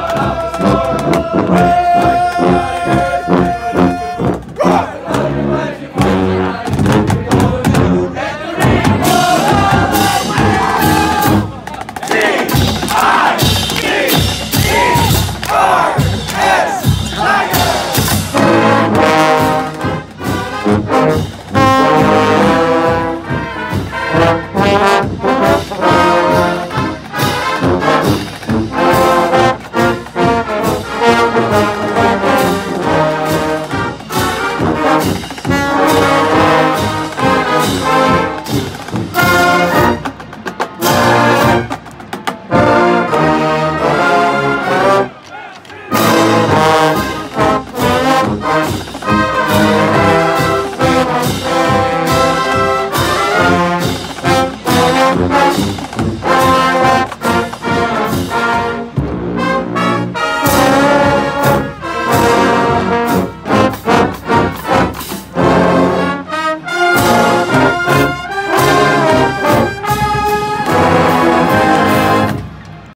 Hey, hey, hey.